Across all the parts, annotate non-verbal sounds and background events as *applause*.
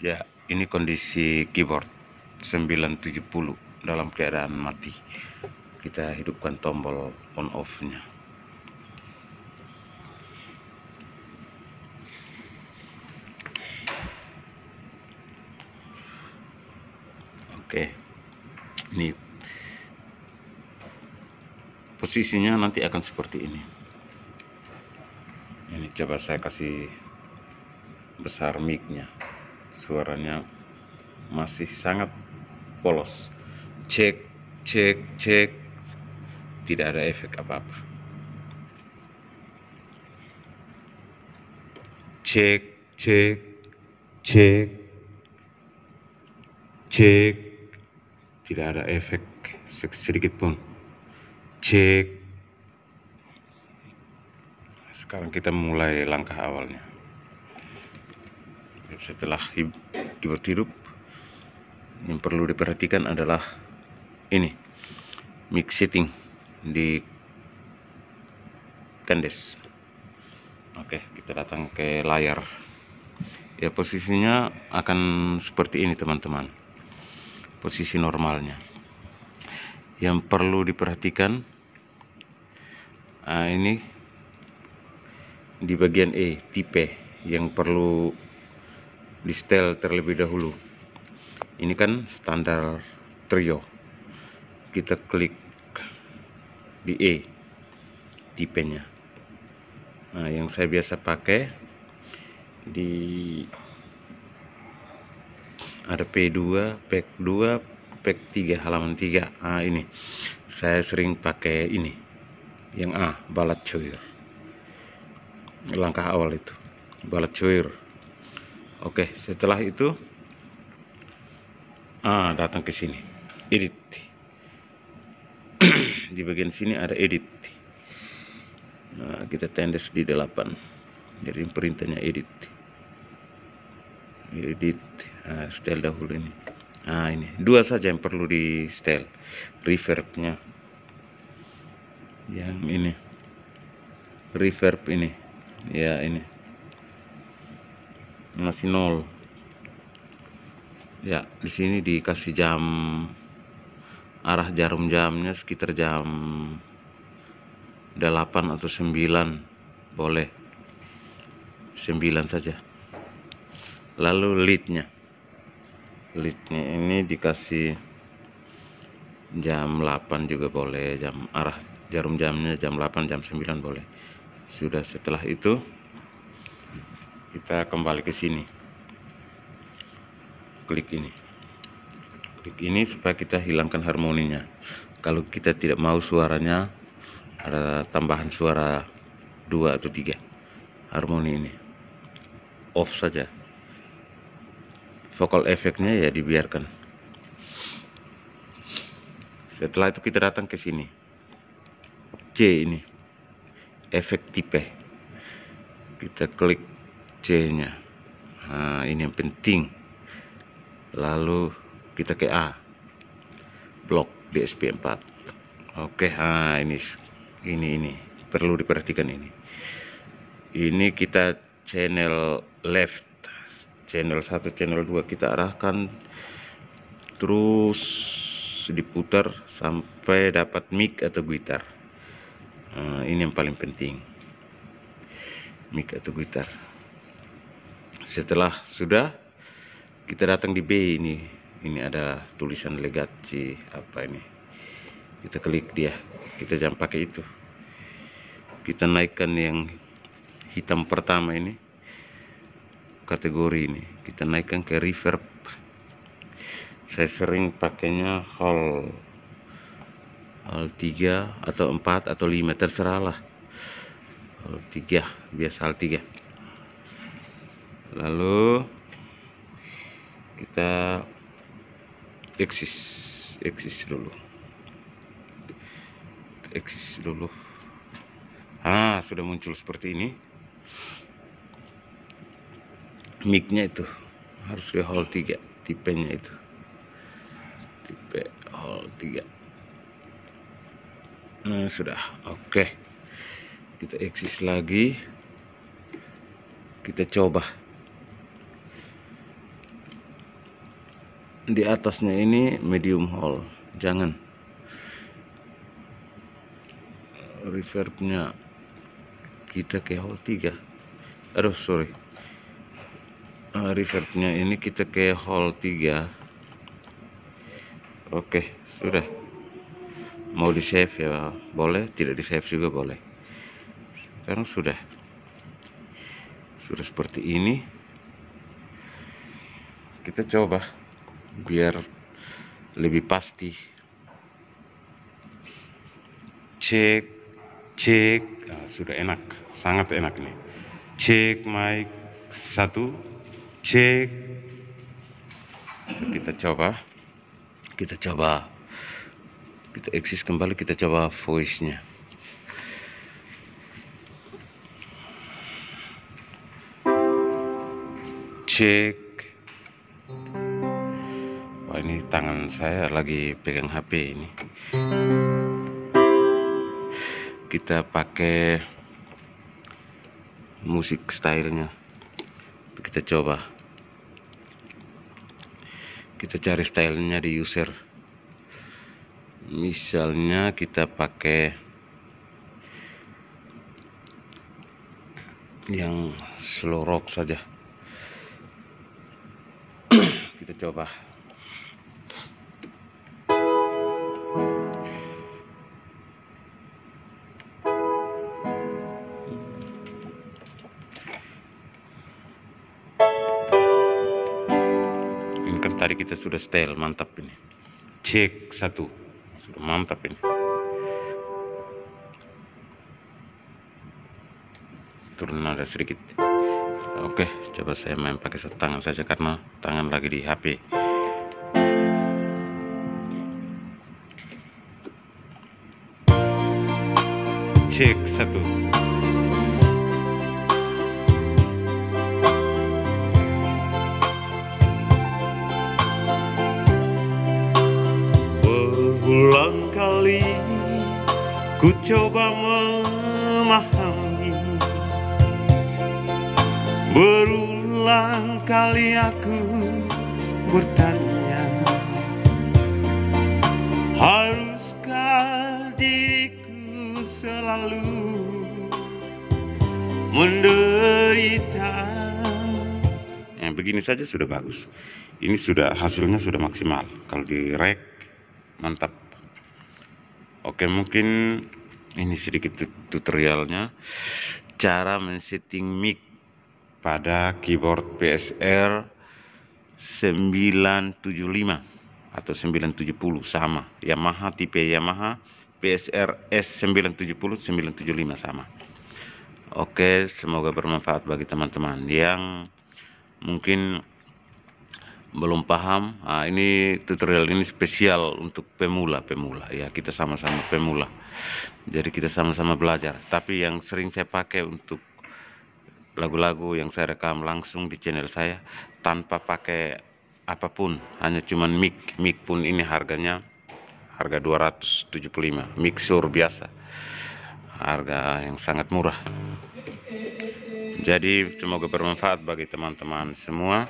ya ini kondisi keyboard 970 dalam keadaan mati. Kita hidupkan tombol on off nya oke. Ini. Posisinya nanti akan seperti ini. Ini coba saya kasih besar micnya suaranya masih sangat polos. Cek cek cek. Tidak ada efek apa-apa. Cek cek cek. Cek. Tidak ada efek sedikit pun. Cek. Sekarang kita mulai langkah awalnya setelah keyboard hidup yang perlu diperhatikan adalah ini mix setting di tendes. Oke kita datang ke layar. Ya posisinya akan seperti ini teman-teman. Posisi normalnya. Yang perlu diperhatikan nah ini di bagian E tipe. Yang perlu di setel terlebih dahulu. Ini kan standar trio. Kita klik di E tipenya. Nah yang saya biasa pakai di ada P2 pack 2 pack 3 halaman 3 nah ini. Saya sering pakai ini yang A balat coir langkah awal itu. Balat coir Oke, setelah itu ah datang ke sini. Edit. *clears throat* di bagian sini ada edit. Nah, kita tendes di 8. Jadi perintahnya edit. Edit. Nah, style dahulu ini. Nah, ini dua saja yang perlu di style. Reverbnya. Yang ini. Reverb ini. Ya, ini masih nol. Ya di sini dikasih jam arah jarum jamnya sekitar jam 8 atau 9 boleh. 9 saja. Lalu leadnya. Leadnya ini dikasih jam 8 juga boleh jam arah jarum jamnya jam 8 jam 9 boleh. Sudah setelah itu kita kembali ke sini. Klik ini. Klik ini supaya kita hilangkan harmoninya. Kalau kita tidak mau suaranya ada tambahan suara dua atau tiga. Harmoni ini. Off saja. Vokal efeknya ya dibiarkan. Setelah itu kita datang ke sini. C ini. Efek tipe. Kita klik C nya nah ini yang penting. Lalu kita ke A. Blok DSP 4 oke nah ini ini ini. Perlu diperhatikan ini. Ini kita channel left. Channel 1 channel 2 kita arahkan. Terus diputar sampai dapat mic atau gitar. Nah, ini yang paling penting. Mic atau gitar setelah sudah kita datang di B ini. Ini ada tulisan legasi apa ini. Kita klik dia. Kita jangan pakai itu. Kita naikkan yang hitam pertama ini. Kategori ini. Kita naikkan ke reverb. Saya sering pakainya hall. Hall 3 atau 4 atau 5 terserah lah. Hall 3 biasa hall 3 lalu kita eksis eksis dulu. Eksis dulu. Ah sudah muncul seperti ini. Micnya itu harus di hall 3 tipenya itu. Tipe hall 3 nah sudah oke. Okay. kita eksis lagi. Kita coba di atasnya ini medium hall. Jangan. Reverbnya kita ke hall 3 aduh sorry. Uh, reverbnya ini kita ke hall 3 oke sudah. Mau di save ya boleh? Tidak di save juga boleh. Sekarang sudah. Sudah seperti ini. Kita coba biar lebih pasti. Cek cek nah, sudah enak sangat enak nih cek mic satu cek kita coba kita coba. Kita eksis kembali kita coba voice nya cek ini tangan saya lagi pegang HP ini. Kita pakai musik stylenya. Kita coba. Kita cari stylenya di user. Misalnya kita pakai yang slow rock saja. *clears throat* Kita coba tadi kita sudah style mantap ini. Cek satu. Sudah mantap ini. Turun nada sedikit. Oke coba saya main pakai satu tangan saja karena tangan lagi di HP cek satu Kali ku coba memahami. Berulang kali aku bertanya Haruskah diriku selalu menderita? Yang begini saja sudah bagus. Ini sudah hasilnya sudah maksimal. Kalau di rek mantap Oke mungkin ini sedikit tutorialnya. Cara men-setting mic pada keyboard PSR 975 atau 970 sama. Yamaha tipe Yamaha PSR S970 975 sama. Oke semoga bermanfaat bagi teman-teman. Yang mungkin belum paham. Nah, ini tutorial ini spesial untuk pemula pemula. Ya kita sama-sama pemula. Jadi kita sama-sama belajar. Tapi yang sering saya pakai untuk lagu-lagu yang saya rekam langsung di channel saya tanpa pakai apa pun. Hanya cuman mic. Mic pun ini harganya harga 275 mixer biasa. Harga yang sangat murah jadi semoga bermanfaat bagi teman-teman semua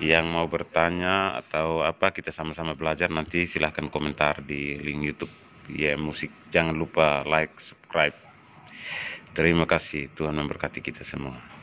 yang mau bertanya atau apa kita sama-sama belajar. Nanti silahkan komentar di link YouTube ya musik jangan lupa like subscribe. Terima kasih. Tuhan memberkati kita semua